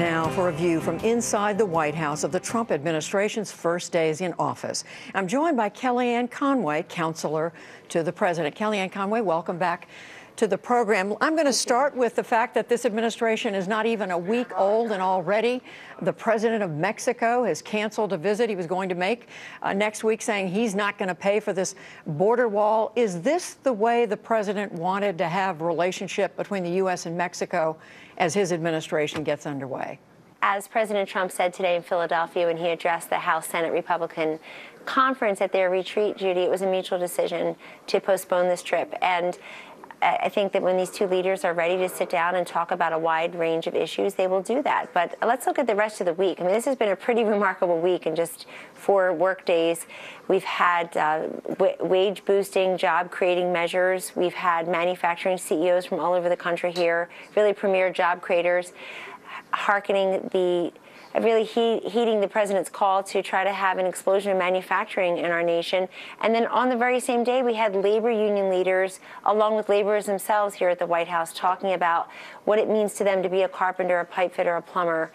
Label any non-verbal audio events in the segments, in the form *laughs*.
Now, for a view from inside the White House of the Trump administration's first days in office. I'm joined by Kellyanne Conway, counselor to the president. Kellyanne Conway, welcome back to the program. I'm going to start with the fact that this administration is not even a week old, and already the president of Mexico has canceled a visit he was going to make uh, next week, saying he's not going to pay for this border wall. Is this the way the president wanted to have relationship between the U.S. and Mexico as his administration gets underway? As President Trump said today in Philadelphia when he addressed the House Senate Republican conference at their retreat, Judy, it was a mutual decision to postpone this trip. And I think that when these two leaders are ready to sit down and talk about a wide range of issues, they will do that. But let's look at the rest of the week. I mean, this has been a pretty *laughs* remarkable week in just four work days. We've had uh, wage boosting, job creating measures. We've had manufacturing CEOs from all over the country here, really premier job creators, hearkening the really he, heeding the president's call to try to have an explosion of manufacturing in our nation. And then on the very same day, we had labor union leaders, along with laborers themselves here at the White House, talking about what it means to them to be a carpenter, a pipe fitter, a plumber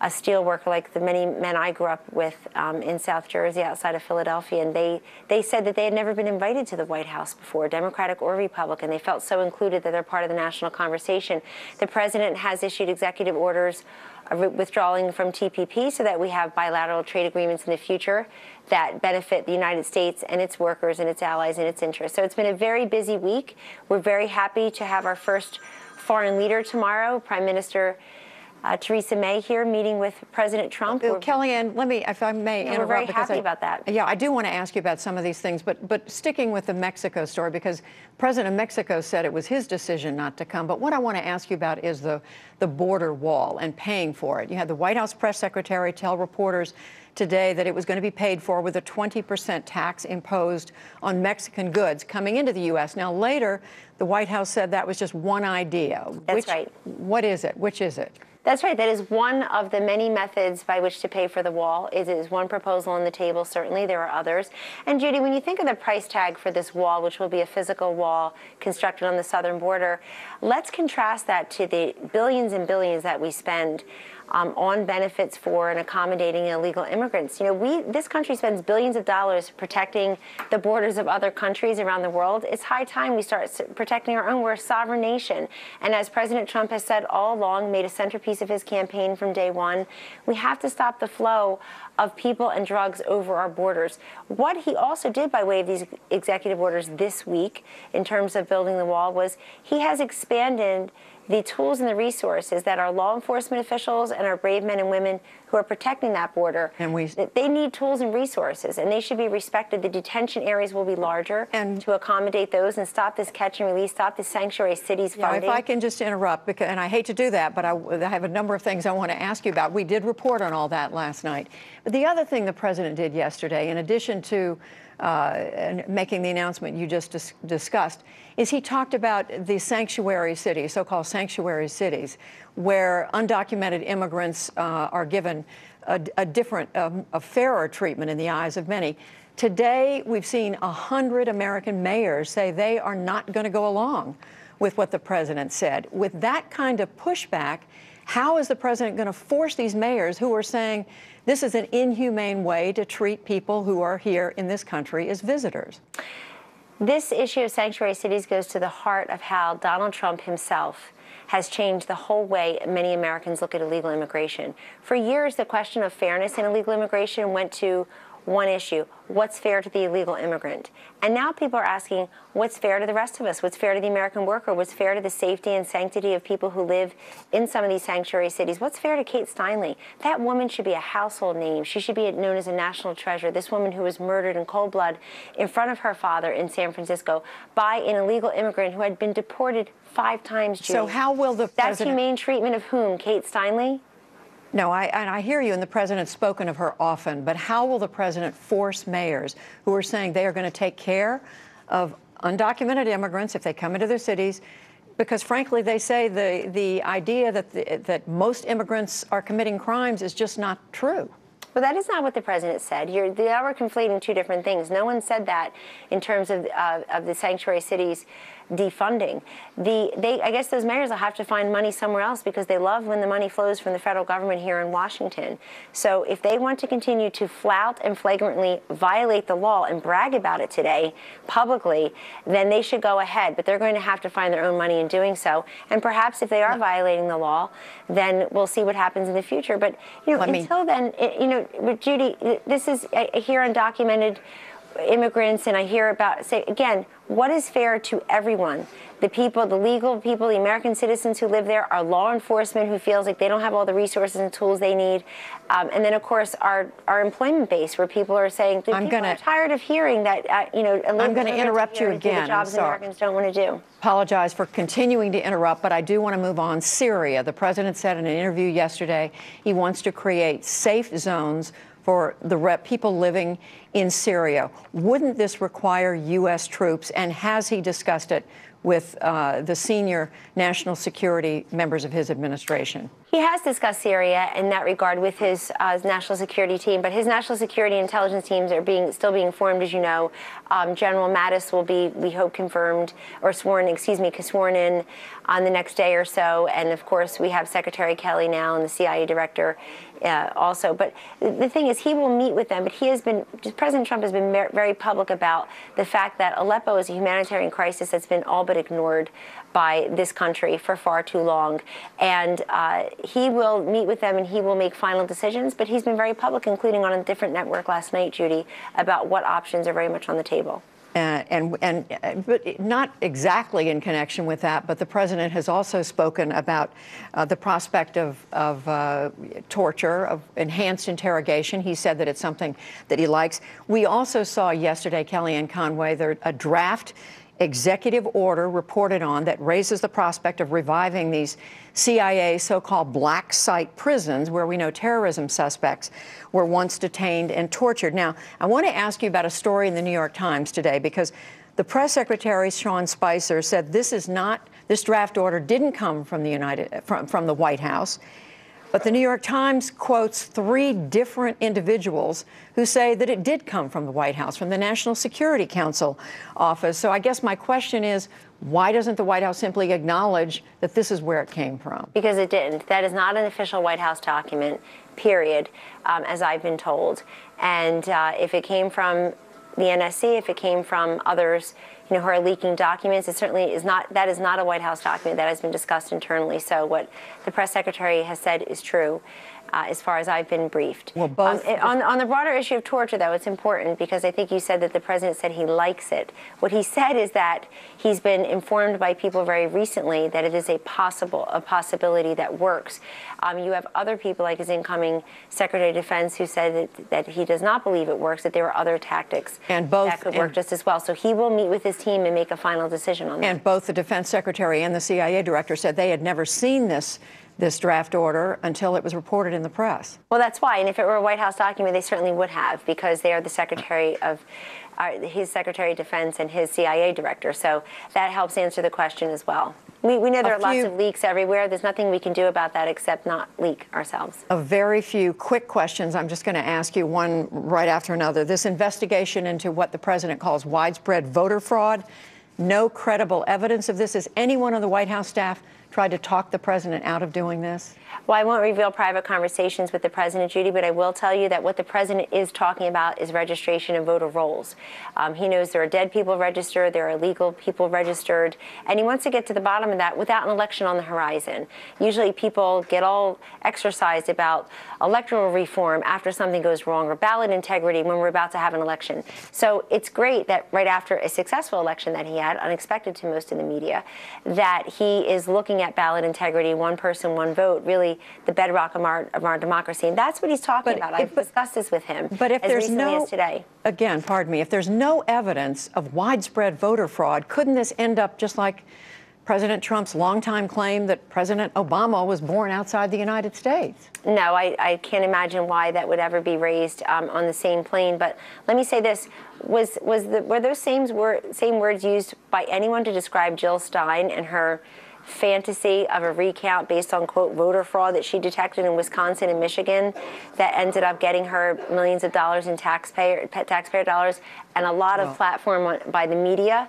a steel worker like the many men I grew up with um, in South Jersey outside of Philadelphia. And they, they said that they had never been invited to the White House before, Democratic or Republican. They felt so included that they're part of the national conversation. The president has issued executive orders withdrawing from TPP so that we have bilateral trade agreements in the future that benefit the United States and its workers and its allies and its interests. So it's been a very busy week. We're very happy to have our first foreign leader tomorrow, Prime Minister uh, Theresa May here meeting with President Trump. Well, Kellyanne, let me, if I may yeah, interrupt. We're very happy I, about that. Yeah, I do want to ask you about some of these things, but but sticking with the Mexico story, because President of Mexico said it was his decision not to come. But what I want to ask you about is the, the border wall and paying for it. You had the White House press secretary tell reporters today that it was going to be paid for with a 20% tax imposed on Mexican goods coming into the U.S. Now, later, the White House said that was just one idea. That's Which, right. What is it? Which is it? That's right. That is one of the many methods by which to pay for the wall. It is one proposal on the table. Certainly, there are others. And Judy, when you think of the price tag for this wall, which will be a physical wall constructed on the southern border, let's contrast that to the billions and billions that we spend um, on benefits for and accommodating illegal immigrants. You know, we this country spends billions of dollars protecting the borders of other countries around the world. It's high time we start protecting our own. We're a sovereign nation, and as President Trump has said all along, made a centerpiece of his campaign from day one, we have to stop the flow of people and drugs over our borders. What he also did by way of these executive orders this week, in terms of building the wall, was he has expanded the tools and the resources that our law enforcement officials and our brave men and women who are protecting that border, and we, they need tools and resources, and they should be respected. The detention areas will be larger and to accommodate those and stop this catch and release, stop this sanctuary cities yeah, funding. If I can just interrupt, because, and I hate to do that, but I, I have a number of things I want to ask you about. We did report on all that last night. But the other thing the president did yesterday, in addition to uh, making the announcement you just dis discussed, is he talked about the sanctuary cities, so-called sanctuary cities, where undocumented immigrants uh, are given a, a different, um, a fairer treatment in the eyes of many. Today, we've seen 100 American mayors say they are not going to go along with what the president said. With that kind of pushback, how is the president going to force these mayors who are saying this is an inhumane way to treat people who are here in this country as visitors? This issue of sanctuary cities goes to the heart of how Donald Trump himself has changed the whole way many Americans look at illegal immigration. For years, the question of fairness in illegal immigration went to one issue what's fair to the illegal immigrant? And now people are asking what's fair to the rest of us? What's fair to the American worker? What's fair to the safety and sanctity of people who live in some of these sanctuary cities? What's fair to Kate Steinle? That woman should be a household name. She should be known as a national treasure. This woman who was murdered in cold blood in front of her father in San Francisco by an illegal immigrant who had been deported five times. Judy. So how will the That's president... humane treatment of whom? Kate Steinle? No, I, and I hear you, and the president's spoken of her often, but how will the president force mayors who are saying they are going to take care of undocumented immigrants if they come into their cities? Because frankly, they say the, the idea that, the, that most immigrants are committing crimes is just not true. Well, that is not what the president said. You're, they are conflating two different things. No one said that in terms of, uh, of the sanctuary cities defunding. The they I guess those mayors will have to find money somewhere else because they love when the money flows from the federal government here in Washington. So if they want to continue to flout and flagrantly violate the law and brag about it today publicly, then they should go ahead. But they're going to have to find their own money in doing so. And perhaps if they are violating the law, then we'll see what happens in the future. But you know, until then, you know, Judy, this is here undocumented immigrants and I hear about say again, what is fair to everyone? The people, the legal people, the American citizens who live there, our law enforcement who feels like they don't have all the resources and tools they need, um, and then of course our our employment base where people are saying I'm people gonna, are tired of hearing that uh, you know. I'm going to interrupt you again. The jobs Americans don't want to do. Apologize for continuing to interrupt, but I do want to move on. Syria. The president said in an interview yesterday he wants to create safe zones for the people living in Syria. Wouldn't this require U.S. troops? And has he discussed it with uh, the senior national security members of his administration? He has discussed Syria in that regard with his uh, national security team, but his national security intelligence teams are being still being formed, as you know. Um, General Mattis will be, we hope, confirmed or sworn, excuse me, sworn in on the next day or so, and of course we have Secretary Kelly now and the CIA director uh, also. But the thing is, he will meet with them. But he has been, President Trump has been very public about the fact that Aleppo is a humanitarian crisis that's been all but ignored by this country for far too long. And uh, he will meet with them and he will make final decisions. But he's been very public, including on a different network last night, Judy, about what options are very much on the table. And, and uh, but not exactly in connection with that, but the president has also spoken about uh, the prospect of, of uh, torture, of enhanced interrogation. He said that it's something that he likes. We also saw yesterday, Kellyanne Conway, there, a draft executive order reported on that raises the prospect of reviving these CIA so called black site prisons where we know terrorism suspects were once detained and tortured. Now, I want to ask you about a story in the New York Times today because the press secretary, Sean Spicer, said this is not, this draft order didn't come from the United, from, from the White House. But the New York Times quotes three different individuals who say that it did come from the White House, from the National Security Council office. So I guess my question is why doesn't the White House simply acknowledge that this is where it came from? Because it didn't. That is not an official White House document, period, um, as I've been told. And uh, if it came from the NSC, if it came from others, you know, who are leaking documents. It certainly is not. That is not a White House document that has been discussed internally. So what the press secretary has said is true uh, as far as I've been briefed. Well, both. Um, on, on the broader issue of torture, though, it's important because I think you said that the president said he likes it. What he said is that he's been informed by people very recently that it is a possible a possibility that works. Um, you have other people, like his incoming Secretary of Defense, who said that, that he does not believe it works. That there are other tactics and both, that could work just as well. So he will meet with his team and make a final decision on that. And both the Defense Secretary and the CIA Director said they had never seen this this draft order until it was reported in the press. Well, that's why. And if it were a White House document, they certainly would have, because they are the Secretary of uh, his Secretary of Defense and his CIA director. So that helps answer the question as well. We, we know there are few, lots of leaks everywhere. There's nothing we can do about that except not leak ourselves. A very few quick questions. I'm just going to ask you one right after another. This investigation into what the president calls widespread voter fraud, no credible evidence of this. Is anyone on the White House staff tried to talk the president out of doing this? Well, I won't reveal private conversations with the president, Judy, but I will tell you that what the president is talking about is registration of voter rolls. Um, he knows there are dead people registered, there are illegal people registered, and he wants to get to the bottom of that without an election on the horizon. Usually people get all exercised about electoral reform after something goes wrong or ballot integrity when we're about to have an election. So it's great that right after a successful election that he had, unexpected to most in the media, that he is looking at ballot integrity, one person, one vote, really the bedrock of our, of our democracy. And that's what he's talking but about. I've but, discussed this with him. But if there's no today. Again, pardon me, if there's no evidence of widespread voter fraud, couldn't this end up just like President Trump's longtime claim that President Obama was born outside the United States. No, I, I can't imagine why that would ever be raised um, on the same plane. But let me say this: was was the, were those same, word, same words used by anyone to describe Jill Stein and her fantasy of a recount based on quote voter fraud that she detected in Wisconsin and Michigan that ended up getting her millions of dollars in taxpayer taxpayer dollars and a lot of platform by the media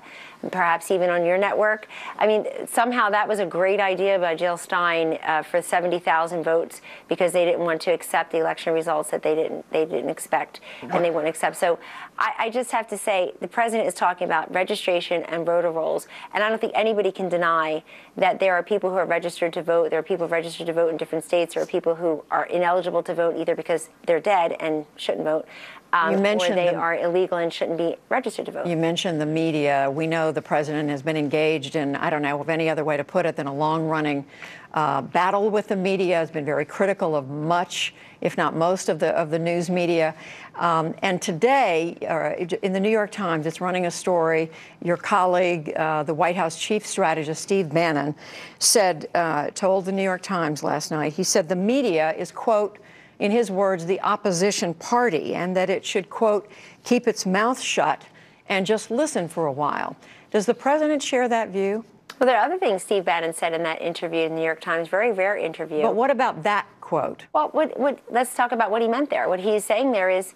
perhaps even on your network. I mean, somehow that was a great idea by Jill Stein uh, for 70,000 votes because they didn't want to accept the election results that they didn't they didn't expect and they wouldn't accept. So I, I just have to say the president is talking about registration and voter rolls, and I don't think anybody can deny that there are people who are registered to vote. There are people registered to vote in different states. There are people who are ineligible to vote either because they're dead and shouldn't vote. Um, You mentioned they the- are illegal and shouldn't be registered to vote. You mentioned the media. We know the president has been engaged in, I don't know of any other way to put it than a long running uh, battle with the media, has been very critical of much, if not most, of the, of the news media. Um, and today, uh, in the New York Times, it's running a story. Your colleague, uh, the White House chief strategist, Steve Bannon, said, uh, told the New York Times last night, he said the media is, quote, in his words, the opposition party, and that it should, quote, keep its mouth shut and just listen for a while. Does the president share that view? Well, there are other things Steve Bannon said in that interview in the New York Times, very rare interview. But what about that quote? Well, what, what, let's talk about what he meant there. What he is saying there is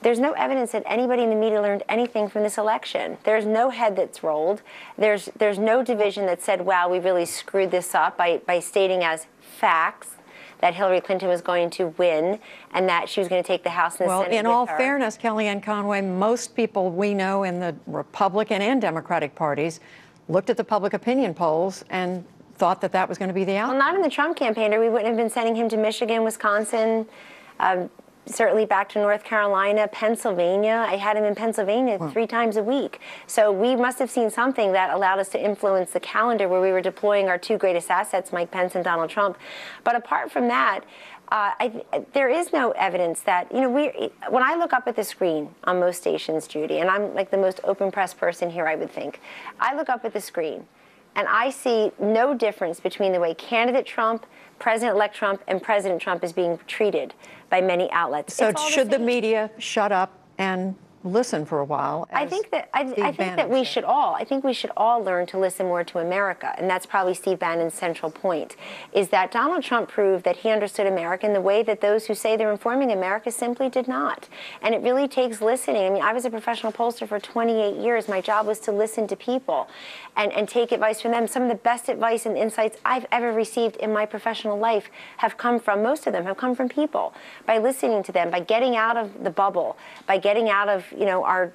there's no evidence that anybody in the media learned anything from this election. There's no head that's rolled. There's, there's no division that said, wow, we really screwed this up by, by stating as facts that Hillary Clinton was going to win and that she was going to take the House and the Well, Senate. in all her. fairness, Kellyanne Conway, most people we know in the Republican and Democratic parties looked at the public opinion polls and thought that that was going to be the outcome. Well, not in the Trump campaign, or we wouldn't have been sending him to Michigan, Wisconsin, um, certainly back to North Carolina, Pennsylvania. I had him in Pennsylvania three times a week. So we must have seen something that allowed us to influence the calendar where we were deploying our two greatest assets, Mike Pence and Donald Trump. But apart from that, uh, I, there is no evidence that you know we. When I look up at the screen on most stations, Judy, and I'm like the most open press person here, I would think. I look up at the screen, and I see no difference between the way candidate Trump, President-elect Trump, and President Trump is being treated by many outlets. So should the same. media shut up and listen for a while? I think that I, I think that we said? should all. I think we should all learn to listen more to America, and that's probably Steve Bannon's central point. Is that Donald Trump proved that he understood America in the way that those who say they're informing America simply did not. And it really takes listening. I mean, I was a professional pollster for 28 years. My job was to listen to people, and and take advice from them. Some of the best advice and insights I've ever received in my professional life have come from most of them have come from people by listening to them, by getting out of the bubble, by getting out of you know our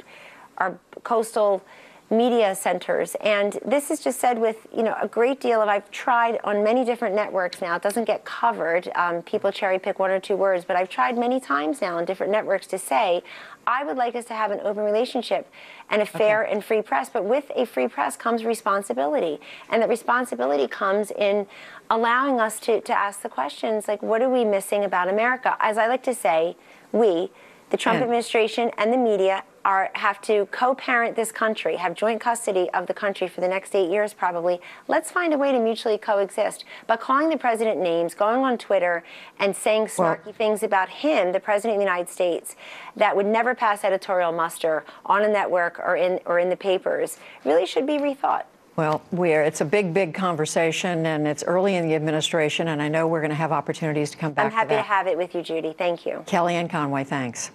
our coastal media centers. And this is just said with you know a great deal of i've tried on many different networks now. It doesn't get covered. Um, people cherry pick one or two words but i've tried many times now on different networks to say i would like us to have an open relationship and a fair and free press. But with a free press comes responsibility. And that responsibility comes in allowing us to, to ask the questions like what are we missing about america? As i like to say we the Trump And- administration and the media are have to co-parent this country, have joint custody of the country for the next eight years probably. Let's find a way to mutually coexist. But calling the president names, going on Twitter and saying snarky things about him, the president of the United States, that would never pass editorial muster on a network or in or in the papers, really should be rethought. Well, we're, it's a big, big conversation, and it's early in the administration, and I know we're going to have opportunities to come back I'm happy to to have it with you, Judy. Thank you. Kellyanne Conway, thanks.